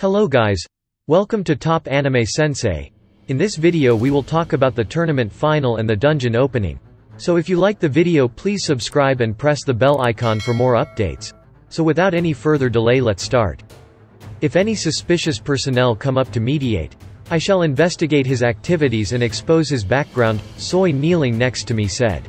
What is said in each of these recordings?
Hello guys. Welcome to Top Anime Sensei. In this video we will talk about the tournament final and the dungeon opening. So if you like the video please subscribe and press the bell icon for more updates. So without any further delay let's start. If any suspicious personnel come up to mediate, I shall investigate his activities and expose his background, Soei kneeling next to me said.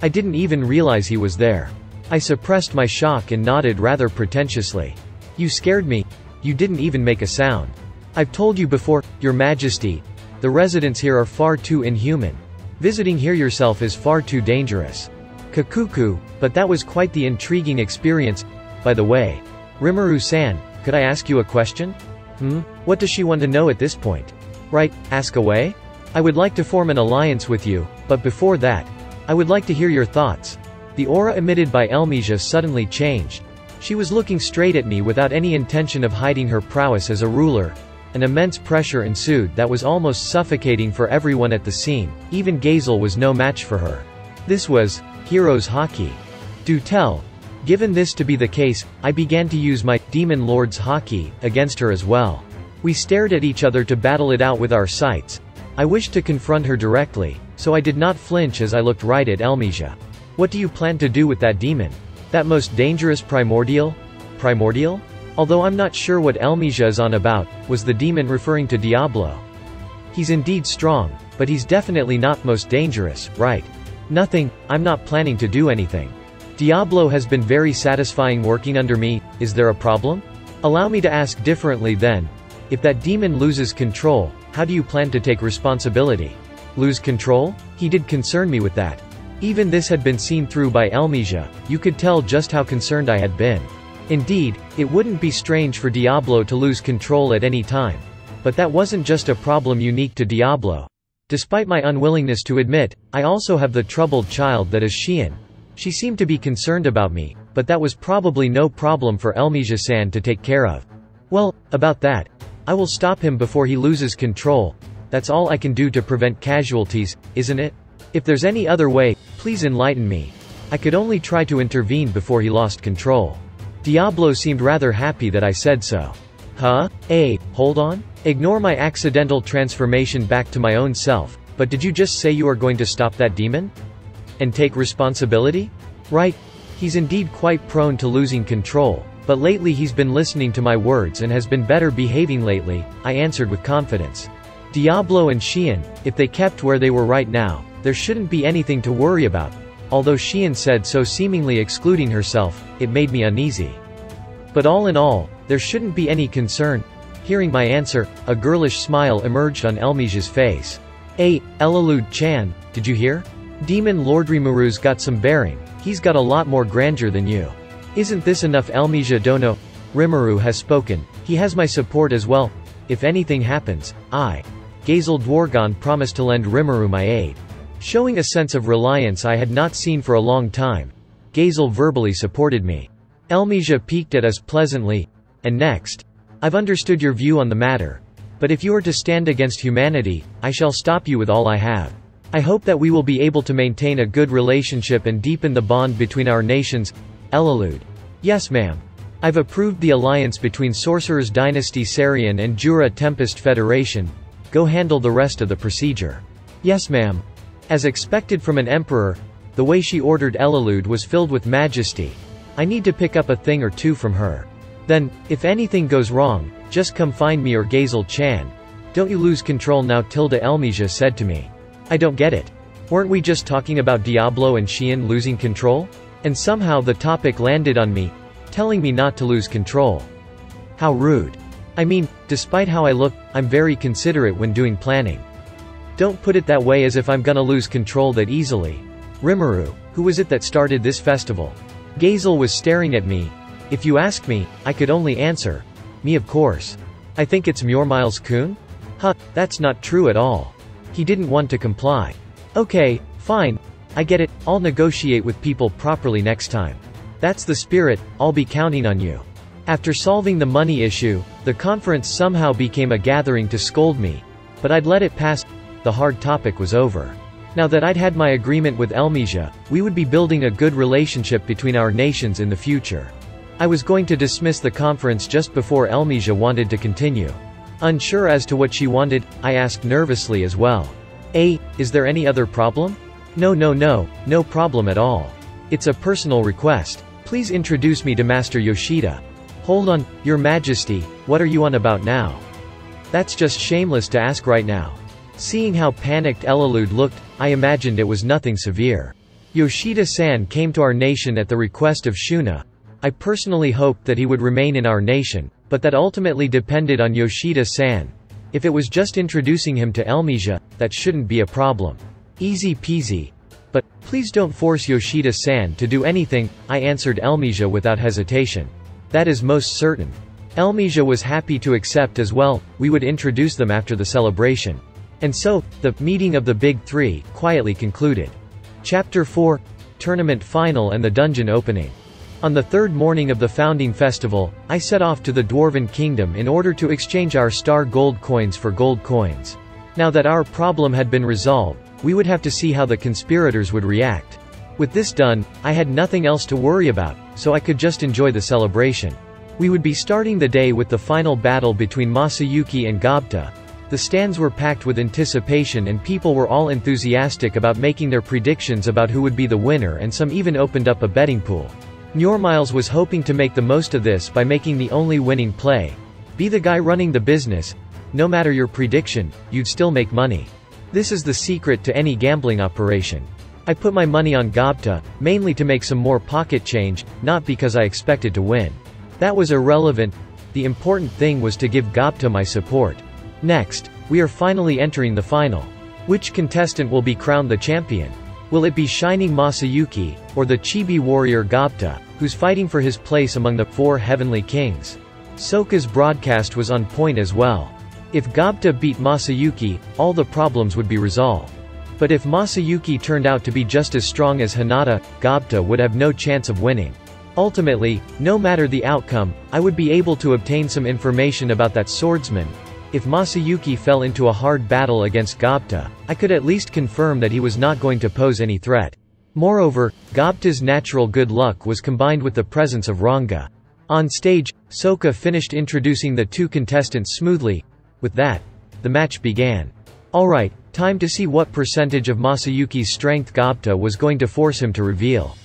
I didn't even realize he was there. I suppressed my shock and nodded rather pretentiously. You scared me, you didn't even make a sound. I've told you before, your majesty, the residents here are far too inhuman. Visiting here yourself is far too dangerous. Kakuku, but that was quite the intriguing experience. By the way, Rimuru-san, could I ask you a question? Hmm? What does she want to know at this point? Right, ask away? I would like to form an alliance with you, but before that, I would like to hear your thoughts. The aura emitted by Elmesia suddenly changed. She was looking straight at me without any intention of hiding her prowess as a ruler. An immense pressure ensued that was almost suffocating for everyone at the scene, even Gazel was no match for her. This was, Heroes Haki. Do tell. Given this to be the case, I began to use my, Demon Lord's Haki, against her as well. We stared at each other to battle it out with our sights. I wished to confront her directly, so I did not flinch as I looked right at Elmesia. What do you plan to do with that demon? That most dangerous primordial? Primordial? Although I'm not sure what Elmesia is on about, was the demon referring to Diablo. He's indeed strong, but he's definitely not most dangerous, right? Nothing, I'm not planning to do anything. Diablo has been very satisfying working under me, is there a problem? Allow me to ask differently then. If that demon loses control, how do you plan to take responsibility? Lose control? He did concern me with that. Even this had been seen through by Elmesia, you could tell just how concerned I had been. Indeed, it wouldn't be strange for Diablo to lose control at any time. But that wasn't just a problem unique to Diablo. Despite my unwillingness to admit, I also have the troubled child that is Shion. She seemed to be concerned about me, but that was probably no problem for Elmesia-san to take care of. Well, about that. I will stop him before he loses control. That's all I can do to prevent casualties, isn't it? If there's any other way, please enlighten me. I could only try to intervene before he lost control. Diablo seemed rather happy that I said so. Huh? Hey, hold on? Ignore my accidental transformation back to my own self, but did you just say you are going to stop that demon? And take responsibility? Right. He's indeed quite prone to losing control, but lately he's been listening to my words and has been better behaving lately, I answered with confidence. Diablo and Shion, if they kept where they were right now, there shouldn't be anything to worry about. Although Shion said so seemingly excluding herself, it made me uneasy. But all in all, there shouldn't be any concern. Hearing my answer, a girlish smile emerged on Elmesia's face. Hey, Elalude-chan, did you hear? Demon Lord Rimuru's got some bearing, he's got a lot more grandeur than you. Isn't this enough Elmesia Dono? Rimuru has spoken, he has my support as well. If anything happens, I, Gazel Dwargon promise to lend Rimuru my aid. Showing a sense of reliance I had not seen for a long time. Gazel verbally supported me. Elmesia peeked at us pleasantly. And next. I've understood your view on the matter. But if you are to stand against humanity, I shall stop you with all I have. I hope that we will be able to maintain a good relationship and deepen the bond between our nations. Elalude. Yes ma'am. I've approved the alliance between Sorcerer's Dynasty Sarian and Jura Tempest Federation. Go handle the rest of the procedure. Yes ma'am. As expected from an emperor, the way she ordered Elalude was filled with majesty. I need to pick up a thing or two from her. Then, if anything goes wrong, just come find me or Gazel Chan. Don't you lose control now Tilda Elmesia said to me. I don't get it. Weren't we just talking about Diablo and Shion losing control? And somehow the topic landed on me, telling me not to lose control. How rude. I mean, despite how I look, I'm very considerate when doing planning. Don't put it that way as if I'm gonna lose control that easily. Rimuru, who was it that started this festival? Gazel was staring at me. If you ask me, I could only answer. Me of course. I think it's Miles-kun? Huh, that's not true at all. He didn't want to comply. Okay, fine. I get it, I'll negotiate with people properly next time. That's the spirit, I'll be counting on you. After solving the money issue, the conference somehow became a gathering to scold me. But I'd let it pass, the hard topic was over. Now that I'd had my agreement with Elmesia, we would be building a good relationship between our nations in the future. I was going to dismiss the conference just before Elmesia wanted to continue. Unsure as to what she wanted, I asked nervously as well. A, is there any other problem? No no no, no problem at all. It's a personal request. Please introduce me to Master Yoshida. Hold on, your majesty, what are you on about now? That's just shameless to ask right now. Seeing how panicked Elalude looked, I imagined it was nothing severe. Yoshida-san came to our nation at the request of Shuna. I personally hoped that he would remain in our nation, but that ultimately depended on Yoshida-san. If it was just introducing him to Elmesia, that shouldn't be a problem. Easy peasy. But, please don't force Yoshida-san to do anything, I answered Elmesia without hesitation. That is most certain. Elmesia was happy to accept as well, we would introduce them after the celebration. And so, the meeting of the Big Three quietly concluded. Chapter 4 Tournament Final and the Dungeon Opening. On the third morning of the founding festival, I set off to the Dwarven Kingdom in order to exchange our star gold coins for gold coins. Now that our problem had been resolved, we would have to see how the conspirators would react. With this done, I had nothing else to worry about, so I could just enjoy the celebration. We would be starting the day with the final battle between Masayuki and Gobta, the stands were packed with anticipation and people were all enthusiastic about making their predictions about who would be the winner and some even opened up a betting pool. Miles was hoping to make the most of this by making the only winning play. Be the guy running the business. No matter your prediction, you'd still make money. This is the secret to any gambling operation. I put my money on Gobta, mainly to make some more pocket change, not because I expected to win. That was irrelevant, the important thing was to give Gobta my support. Next, we are finally entering the final. Which contestant will be crowned the champion? Will it be Shining Masayuki, or the Chibi warrior Gobta, who's fighting for his place among the four heavenly kings? Soka's broadcast was on point as well. If Gobta beat Masayuki, all the problems would be resolved. But if Masayuki turned out to be just as strong as Hinata, Gobta would have no chance of winning. Ultimately, no matter the outcome, I would be able to obtain some information about that swordsman, if Masayuki fell into a hard battle against Gobta, I could at least confirm that he was not going to pose any threat. Moreover, Gobta's natural good luck was combined with the presence of Ranga. On stage, Soka finished introducing the two contestants smoothly. With that, the match began. Alright, time to see what percentage of Masayuki's strength Gobta was going to force him to reveal.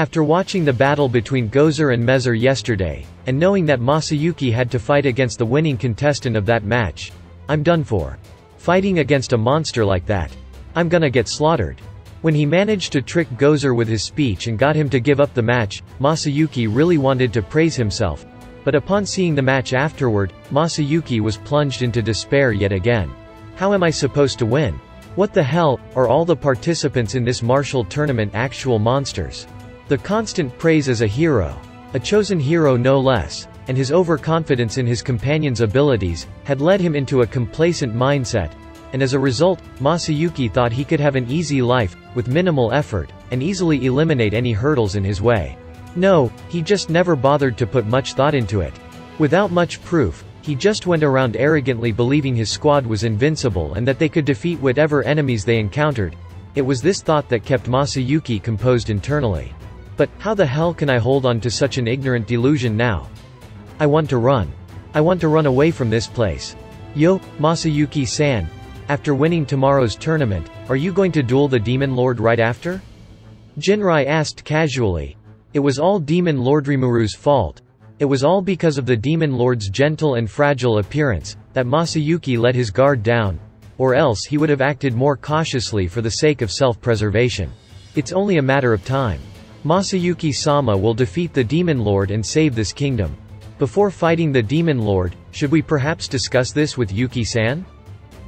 After watching the battle between Gozer and Mezer yesterday, and knowing that Masayuki had to fight against the winning contestant of that match, I'm done for. Fighting against a monster like that. I'm gonna get slaughtered. When he managed to trick Gozer with his speech and got him to give up the match, Masayuki really wanted to praise himself. But upon seeing the match afterward, Masayuki was plunged into despair yet again. How am I supposed to win? What the hell, are all the participants in this martial tournament actual monsters? The constant praise as a hero, a chosen hero no less, and his overconfidence in his companion's abilities, had led him into a complacent mindset, and as a result, Masayuki thought he could have an easy life, with minimal effort, and easily eliminate any hurdles in his way. No, he just never bothered to put much thought into it. Without much proof, he just went around arrogantly believing his squad was invincible and that they could defeat whatever enemies they encountered. It was this thought that kept Masayuki composed internally. But, how the hell can I hold on to such an ignorant delusion now? I want to run. I want to run away from this place. Yo, Masayuki-san. After winning tomorrow's tournament, are you going to duel the Demon Lord right after? Jinrai asked casually. It was all Demon Lord Rimuru's fault. It was all because of the Demon Lord's gentle and fragile appearance, that Masayuki let his guard down, or else he would have acted more cautiously for the sake of self-preservation. It's only a matter of time. Masayuki-sama will defeat the Demon Lord and save this kingdom. Before fighting the Demon Lord, should we perhaps discuss this with Yuki-san?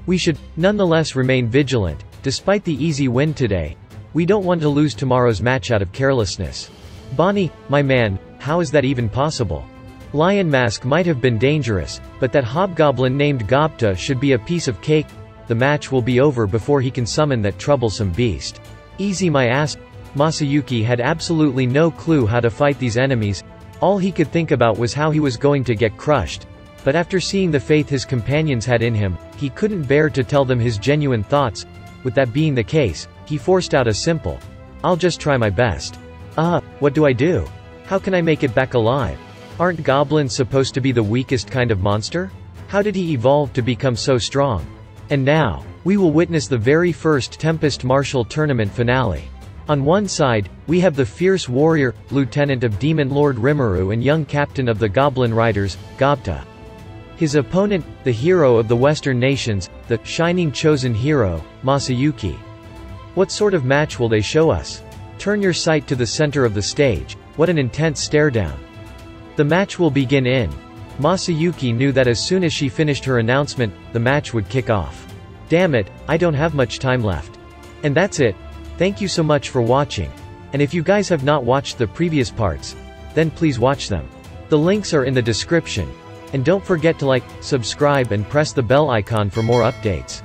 We should, nonetheless remain vigilant, despite the easy win today. We don't want to lose tomorrow's match out of carelessness. Bonnie, my man, how is that even possible? Lion Mask might have been dangerous, but that hobgoblin named Gobta should be a piece of cake. The match will be over before he can summon that troublesome beast. Easy my ass, Masayuki had absolutely no clue how to fight these enemies, all he could think about was how he was going to get crushed. But after seeing the faith his companions had in him, he couldn't bear to tell them his genuine thoughts. With that being the case, he forced out a simple, I'll just try my best. Ah, uh, what do I do? How can I make it back alive? Aren't goblins supposed to be the weakest kind of monster? How did he evolve to become so strong? And now, we will witness the very first Tempest Martial Tournament finale. On one side, we have the fierce warrior, lieutenant of Demon Lord Rimuru and young captain of the Goblin Riders, Gobta. His opponent, the hero of the Western nations, the shining chosen hero, Masayuki. What sort of match will they show us? Turn your sight to the center of the stage. What an intense stare down. The match will begin in. Masayuki knew that as soon as she finished her announcement, the match would kick off. Damn it, I don't have much time left. And that's it. Thank you so much for watching. And if you guys have not watched the previous parts, then please watch them. The links are in the description. And don't forget to like, subscribe and press the bell icon for more updates.